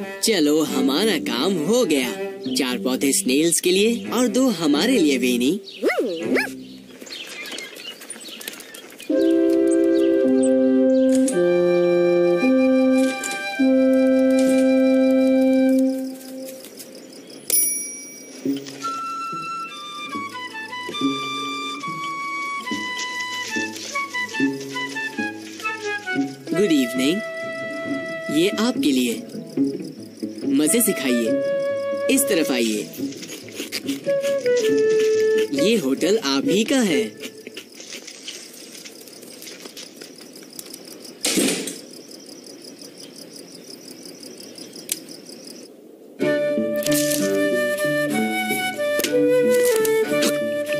चलो, हमारा काम हो गया। चार पौधे स्नेल्स के लिए और दो हमारे लिए, वेनी। गुड इवनिंग ये आपके लिए। मज़े से खाइए। इस तरफ़ आइए। ये होटल आप ही का है।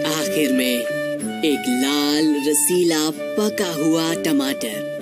आखिर में एक लाल रसीला पका हुआ टमाटर।